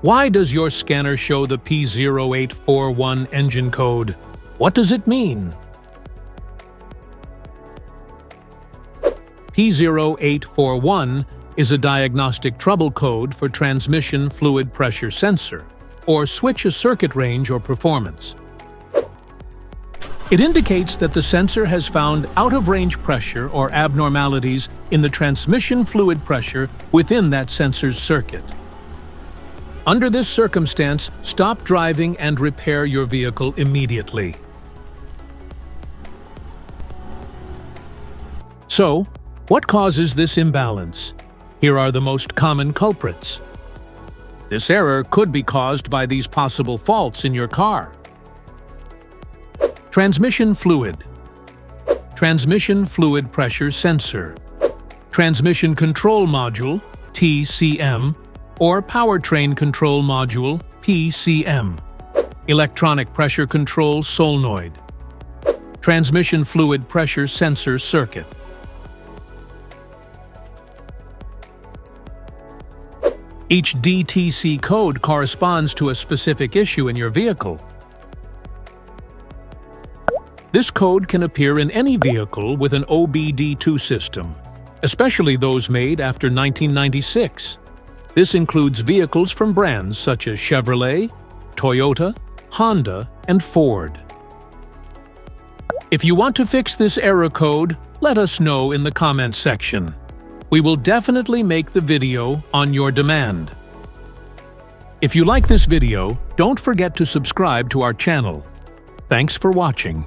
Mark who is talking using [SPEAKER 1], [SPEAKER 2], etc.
[SPEAKER 1] Why does your scanner show the P0841 engine code? What does it mean? P0841 is a diagnostic trouble code for transmission fluid pressure sensor, or switch a circuit range or performance. It indicates that the sensor has found out-of-range pressure or abnormalities in the transmission fluid pressure within that sensor's circuit. Under this circumstance, stop driving and repair your vehicle immediately. So, what causes this imbalance? Here are the most common culprits. This error could be caused by these possible faults in your car. Transmission fluid Transmission fluid pressure sensor Transmission control module, TCM, or Powertrain Control Module PCM, Electronic Pressure Control Solenoid, Transmission Fluid Pressure Sensor Circuit. Each DTC code corresponds to a specific issue in your vehicle. This code can appear in any vehicle with an OBD2 system, especially those made after 1996. This includes vehicles from brands such as Chevrolet, Toyota, Honda, and Ford. If you want to fix this error code, let us know in the comments section. We will definitely make the video on your demand. If you like this video, don't forget to subscribe to our channel. Thanks for watching.